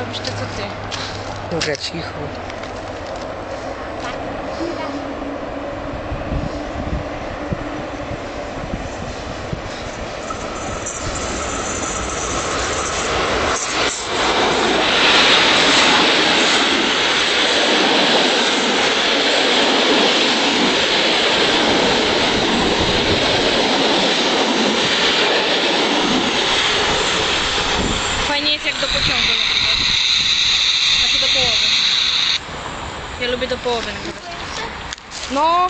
myślę co ty. Dobra, cicho. Fajnie jest jak do pociągu Ja lubię to. No,